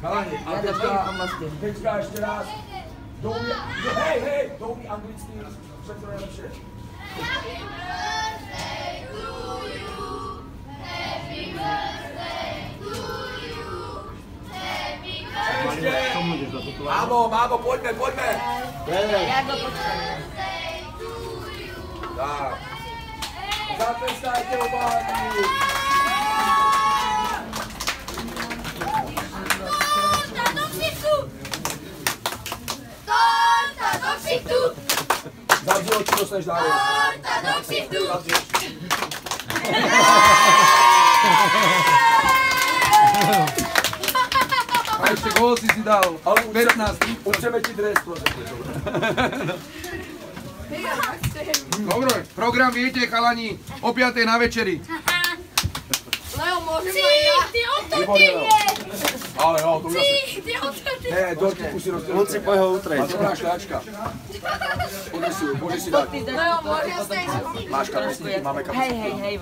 Chalani, a Ja to teďka, poviem pomôcť. teďka ešte raz. Do umí, do, hej, hej, do umí anglicky, všetko najlepšie. Ešte. Mámo, mámo, poďme, poďme. Ja go počkám. Tak. Vai pensar teu barco. Dá de outro que vocês. Torta, não Aí chegou o Zizidal. Olha o seu, o seu é de dress, Dobre, program viete, chalani, o 5. na večeri. Leo, môžem aj ja? Ty Výborne, Leo. Ale jo, to už zase. Ty odtedy. Ne, dorky kusy rozdělit. Luci, pojď ho A utrejť. dobrá šľačka. Odnes si ju, môžeš si dať. Leo, môžem ísť? Máš kapesníky, máme kapesníky. Hej, hej, hej.